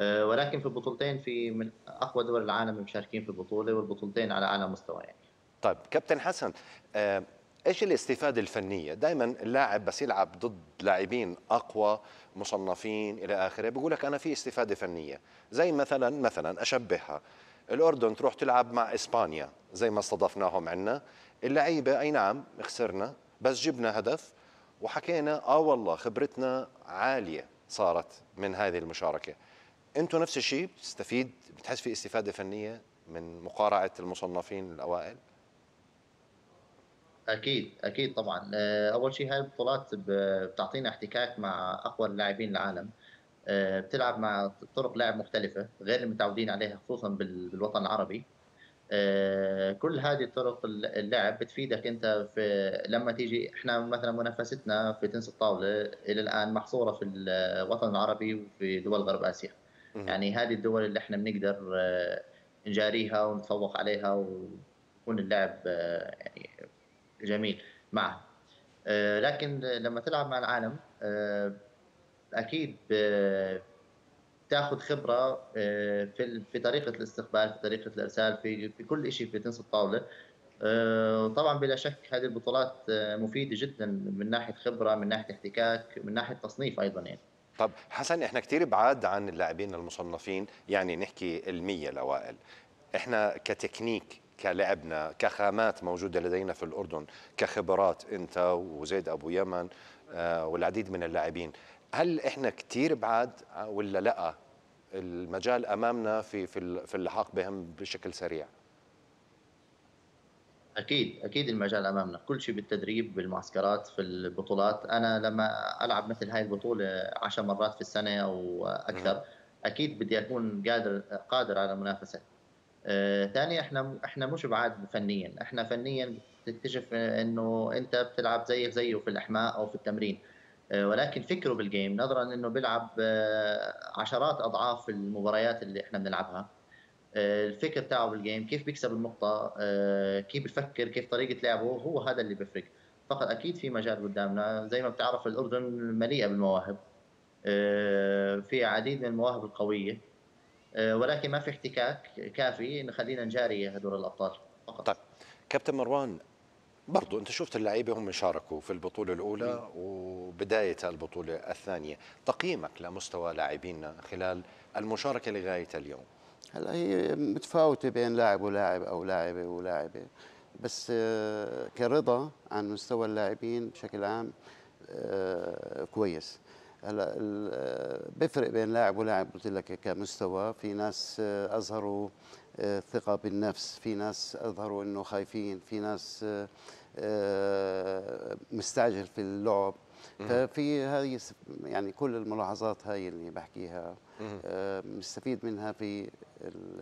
ولكن في البطولتين في من أقوى دول العالم مشاركين في البطولة والبطولتين على أعلى مستوى يعني. طيب كابتن حسن إيش الاستفادة الفنية؟ دائما اللاعب بس يلعب ضد لاعبين أقوى مصنفين إلى آخره بيقول لك أنا في استفادة فنية. زي مثلا مثلا أشبهها. الأردن تروح تلعب مع إسبانيا زي ما استضفناهم عندنا اللعيبة أي نعم خسرنا بس جبنا هدف وحكينا آه والله خبرتنا عالية صارت من هذه المشاركة. أنتم نفس الشيء بتستفيد بتحس في استفادة فنية من مقارعة المصنفين الأوائل؟ أكيد أكيد طبعا. آه، أول شيء هاي البطولات بتعطينا احتكاك مع أقوى اللاعبين العالم. آه، بتلعب مع طرق لعب مختلفة غير المتعودين عليها خصوصا بالوطن العربي. آه، كل هذه الطرق اللعب بتفيدك أنت في لما تيجي إحنا مثلا منافستنا في تنس الطاولة إلى الآن محصورة في الوطن العربي وفي دول غرب آسيا. يعني هذه الدول اللي إحنا بنقدر نجاريها ونتفوق عليها ويكون اللعب يعني جميل. معه آه، لكن لما تلعب مع العالم آه، أكيد تاخذ خبرة آه، في في طريقة الاستقبال في طريقة الإرسال في في كل شيء في تنس الطاولة. طبعا بلا شك هذه البطولات مفيدة جدا من ناحية خبرة من ناحية احتكاك من ناحية تصنيف أيضا يعني. طب حسن إحنا كثير بعاد عن اللاعبين المصنفين يعني نحكي المية الاوائل إحنا كتكنيك كلعبنا كخامات موجودة لدينا في الأردن كخبرات أنت وزيد أبو يمن آه، والعديد من اللاعبين. هل إحنا كتير بعاد ولا لا؟ المجال أمامنا في في اللحاق بهم بشكل سريع. أكيد أكيد المجال أمامنا. كل شيء بالتدريب بالمعسكرات في البطولات. أنا لما ألعب مثل هاي البطولة عشر مرات في السنة أو أكثر أكيد بدي أكون قادر قادر على المنافسة. ثاني آه، إحنا إحنا مش بعاد فنيا. إحنا فنيا تكتشف إنه أنت بتلعب زيك زيه في الأحماء أو في التمرين. آه، ولكن فكره بالجيم نظرا إنه بيلعب آه، عشرات أضعاف المباريات اللي إحنا بنلعبها. الفكر تاعه بالجيم كيف بيكسب النقطة كيف بفكر كيف طريقة لعبه هو هذا اللي بيفرق فقط أكيد في مجال قدامنا. زي ما بتعرف الأردن مليئة بالمواهب. في عديد من المواهب القوية. ولكن ما في احتكاك كافي. نخلينا نجاري هدول الأبطال فقط. طيب كابتن مروان برضو أنت شفت اللعيبة هم شاركوا في البطولة الأولى وبداية البطولة الثانية. تقييمك لمستوى لاعبينا خلال المشاركة لغاية اليوم؟ هلا هي متفاوتة بين لاعب ولاعب أو لاعبة ولاعبة. بس آه، كرضا عن مستوى اللاعبين بشكل عام آه، كويس. هلا بيفرق بين لاعب ولاعب قلت لك كمستوى. في ناس أظهروا آه، ثقة بالنفس في ناس أظهروا إنه خايفين في ناس آه، مستعجل في اللعب. ففي هذه يعني كل الملاحظات هاي اللي بحكيها بنستفيد آه، منها في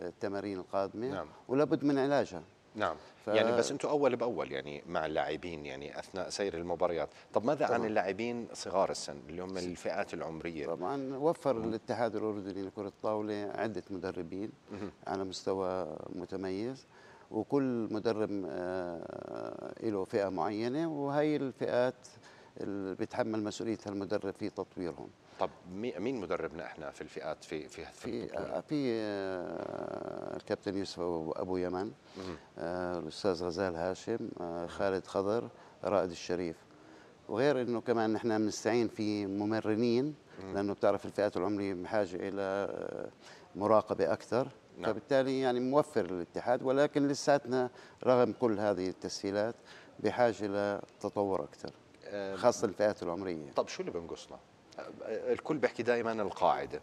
التمارين القادمة. نعم. ولابد من علاجها. نعم ف... يعني بس أنتم أول بأول يعني مع اللاعبين يعني أثناء سير المباريات طب ماذا طبعا. عن اللاعبين صغار السن اللي هم الفئات العمرية طبعا وفر م. الاتحاد الأردني لكرة الطاولة عدة مدربين م. على مستوى متميز وكل مدرب آه له فئة معينة وهي الفئات اللي بيتحمل مسؤوليتها المدرب في تطويرهم. طب مين مدربنا إحنا في الفئات في في في في, في آه، الكابتن يوسف ابو يمن آه، الأستاذ غزال هاشم آه، خالد خضر رائد الشريف. وغير إنه كمان نحن بنستعين في ممرنين لأنه بتعرف الفئات العمرية بحاجة إلى مراقبة أكثر. نعم. فبالتالي يعني موفر الاتحاد ولكن لساتنا رغم كل هذه التسهيلات بحاجة لتطور أكثر. خاصة الفئات العمرية. طب شو اللي بنقصنا؟ الكل بيحكي دائما القاعدة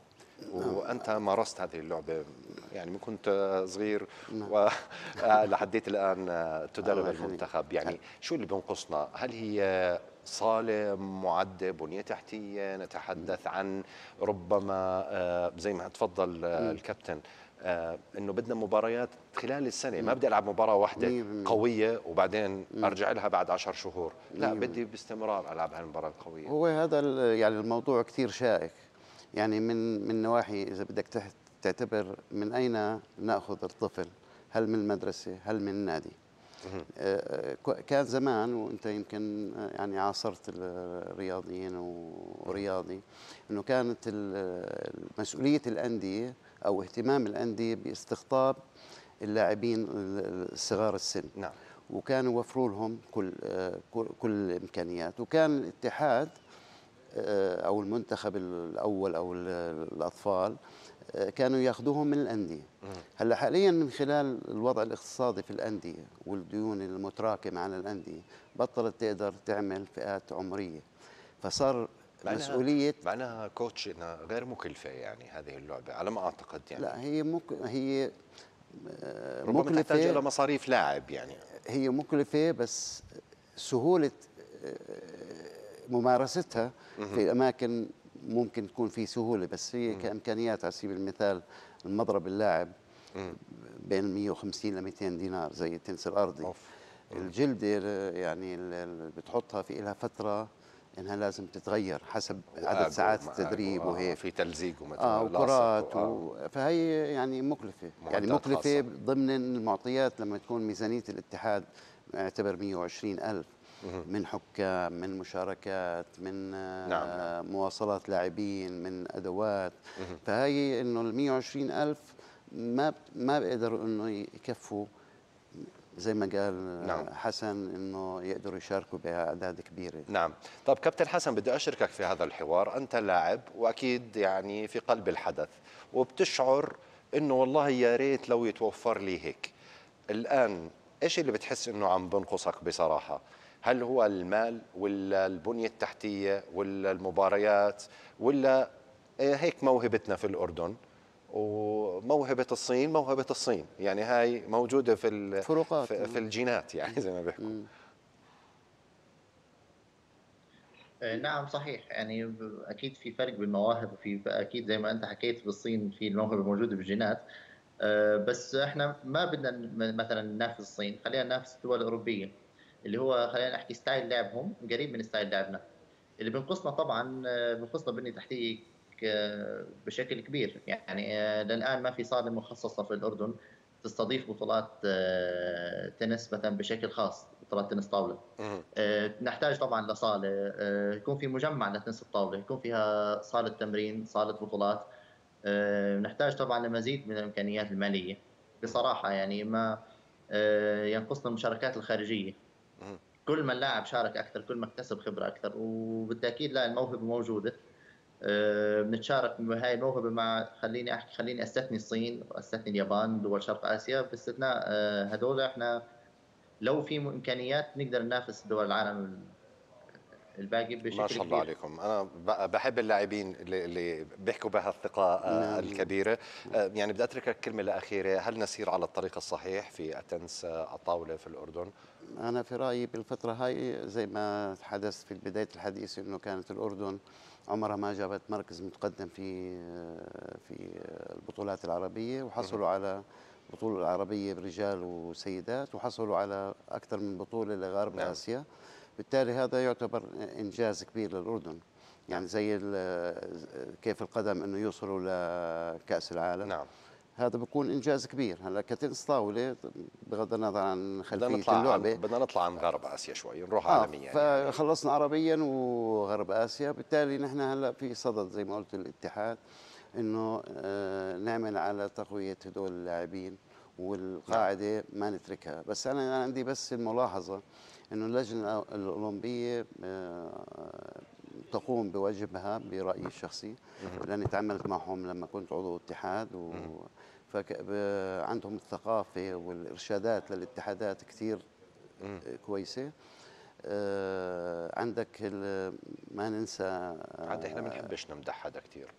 وأنت مارست هذه اللعبة. يعني من كنت صغير نعم. ولحديت الآن تدرب المنتخب. يعني شو اللي بينقصنا هل هي صالة معدة بنية تحتية؟ نتحدث عن ربما آه، زي ما تفضل الكابتن. آه إنه بدنا مباريات خلال السنة. ما بدي ألعب مباراة واحدة. قوية وبعدين أرجع لها بعد عشر شهور. لا بدي باستمرار ألعب هالمباراة القوية. هو هذا يعني الموضوع كثير شائك. يعني من من نواحي إذا بدك تعتبر من أين نأخذ الطفل؟ هل من المدرسة؟ هل من النادي؟ آه، آه، كان زمان وأنت يمكن يعني عاصرت الرياضيين ورياضي إنه كانت مسؤولية الأندية أو اهتمام الأندية باستقطاب اللاعبين ال- الصغار السن. نعم. وكانوا يوفروا لهم كل آه، كل الإمكانيات. وكان الاتحاد آه، أو المنتخب الأول أو ال- الأطفال آه، كانوا ياخذوهم من الأندية. هلأ حاليا من خلال الوضع الاقتصادي في الأندية والديون المتراكمة على الأندية بطلت تقدر تعمل فئات عمرية. فصار معناها- مسؤولية. معناها كوتش إنها غير مكلفة يعني هذه اللعبة على ما أعتقد يعني. لا هي مك هي آه، ربما تحتاج مكلفة. إلى مصاريف لاعب يعني. هي مكلفة بس سهولة آه، ممارستها في أماكن ممكن تكون في سهولة بس هي كإمكانيات على سبيل المثال المضرب اللاعب بين 150 ل 200 دينار زي التنس الأرضي. أوف. الجلدة آه، يعني اللي بتحطها في لها فترة إنها لازم تتغير حسب عدد ساعات التدريب آجو، آه، وهيك في تلزيق ومثل آه وكرات و- آه. فهي يعني مكلفة. يعني مكلفة خاصة. ضمن المعطيات لما تكون ميزانية الاتحاد اعتبر 120 ألف من حكام من مشاركات من آه، نعم، مواصلات لاعبين من أدوات. فهي إنه ال 120 ألف ما ما بيقدروا إنه يكفوا زي ما قال نعم. حسن إنه يقدروا يشاركوا بأعداد كبيرة. نعم. طب كابتن حسن بدي أشاركك في هذا الحوار. أنت لاعب وأكيد يعني في قلب الحدث وبتشعر أنه والله يا ريت لو يتوفر لي هيك. الآن إيش اللي بتحس أنه عم بنقصك بصراحة؟ هل هو المال ولا البنية التحتية ولا المباريات ولا إيه هيك موهبتنا في الأردن؟ وموهبة الصين موهبة الصين. يعني هاي موجودة في ال- فروقات. في, في الجينات يعني زي ما بيحكوا. آه، نعم صحيح. يعني أكيد في فرق بالمواهب وفي أكيد زي ما أنت حكيت بالصين في الموهبة موجودة بالجينات. آه، بس إحنا ما بدنا مثلا ننافس الصين. خلينا ننافس الدول الأوروبية اللي هو خلينا نحكي style لعبهم قريب من style لعبنا. اللي بينقصنا طبعا آه، بينقصنا بنيه تحتيه بشكل كبير. يعني آه، للان ما في صالة مخصصة في الأردن تستضيف بطولات آه، تنس مثلا بشكل خاص بطولات تنس طاولة. آه، نحتاج طبعا لصالة آه، يكون في مجمع لتنس الطاولة يكون فيها صالة تمرين صالة بطولات. آه، نحتاج طبعا لمزيد من الإمكانيات المالية. بصراحة يعني ما آه، ينقصنا المشاركات الخارجية. كل ما اللاعب شارك أكثر كل ما اكتسب خبرة أكثر. وبالتأكيد لا الموهبة موجودة. آه، بنتشارك بهاي الموهبة مع خليني احكي خليني أستثني الصين وأستثني اليابان دول شرق آسيا. باستثناء آه، هذول إحنا لو في إمكانيات نقدر ننافس دول العالم الباقي بشكل ما شاء الله كبير. عليكم. أنا بحب اللاعبين اللي, اللي بيحكوا بهالثقه آه، نعم. الكبيرة. آه، يعني بدي اتركك كلمه الاخيره هل نسير على الطريق الصحيح في التنس آه، الطاولة في الأردن؟ أنا في رأيي بالفترة هاي زي ما حدث في بداية الحديث إنه كانت الأردن عمرها ما جابت مركز متقدم في في البطولات العربية وحصلوا على بطولة عربية رجال وسيدات وحصلوا على أكثر من بطولة لغرب نعم. آسيا. بالتالي هذا يعتبر إنجاز كبير للأردن. يعني زي ال- كيف القدم إنه يوصلوا لكأس العالم. نعم. هذا بيكون إنجاز كبير. هلا كتنس طاوله بغض النظر عن بدنا خلفية نطلع عن اللعبة. بدنا نطلع عن غرب آسيا شوي نروح آه عالميا. يعني. فخلصنا عربيا وغرب آسيا. بالتالي نحن هلا في صدد زي ما قلت الاتحاد إنه آه نعمل على تقوية هدول اللاعبين والقاعدة ما نتركها. بس أنا عندي بس الملاحظة إنه اللجنة الأولمبية آه تقوم بواجبها برأيي الشخصي لأني تعاملت معهم لما كنت عضو اتحاد و فعندهم الثقافة والإرشادات للاتحادات كثير كويسة. آه، عندك ما ننسى عاد إحنا بنحبش نمدح حدا كثير.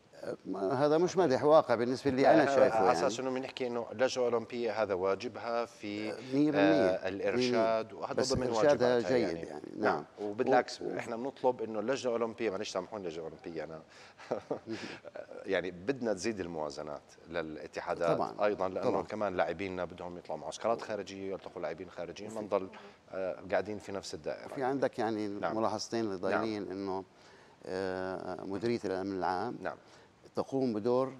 هذا مش مدح واقع بالنسبة لي أنا شايفه على يعني. أساس إنه بنحكي إنه اللجنة الأولمبية هذا واجبها في 100% آه الإرشاد وهذا بس ضمن إرشادها واجباتها جيد يعني, يعني، نعم. وبالعكس و- إحنا بنطلب إنه اللجنة الأولمبية معلش سامحوني اللجنة الأولمبية أنا يعني بدنا تزيد الموازنات للاتحادات طبعاً، أيضا لأنه طبعاً. كمان لاعبينا بدهم يطلعوا معسكرات خارجية يلتقوا لاعبين خارجيين ما نضل آه، قاعدين في نفس الدائرة. في عندك يعني نعم. ملاحظتين الضايلين إنه آه، مديريه الامن العام نعم. تقوم بدور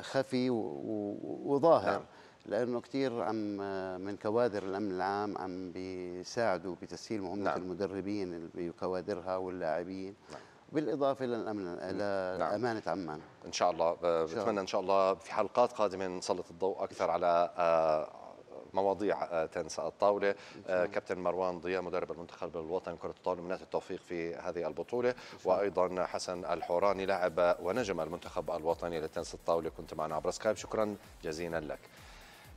خفي وظاهر نعم. لأنه كثير عم من كوادر الأمن العام عم بيساعدوا بتسهيل مهمة نعم. المدربين اللي بكوادرها واللاعبين نعم. بالاضافه للامن لامانه عمان إن شاء الله بتمنى إن شاء الله في حلقات قادمة نسلط الضوء أكثر على آه، مواضيع آه، تنس الطاولة. آه، كابتن مروان ضياء مدرب المنتخب الوطني كره الطاوله من التوفيق في هذه البطولة. وأيضا حسن الحوراني لاعب ونجم المنتخب الوطني لتنس الطاولة كنت معنا عبر سكايب. شكرا جزيلا لك.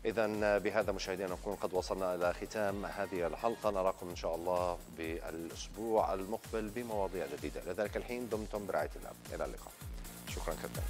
إذا بهذا مشاهدينا نكون قد وصلنا إلى ختام هذه الحلقة. نراكم إن شاء الله بالأسبوع المقبل بمواضيع جديدة. لذلك الحين دمتم برعاية الله. إلى اللقاء. شكرا كابتن.